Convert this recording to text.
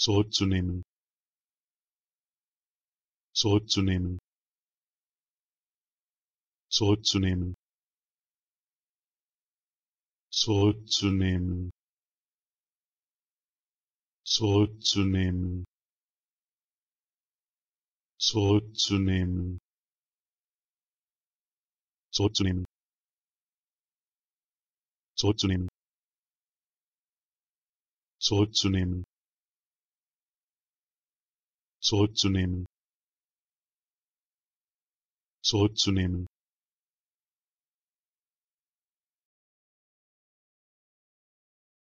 zurückzunehmen. Zurückzunehmen. Zurückzunehmen. Zurückzunehmen. Zurückzunehmen. Zurückzunehmen. Zurückzunehmen. Zurückzunehmen. Zurückzunehmen zurückzunehmen. Zurückzunehmen.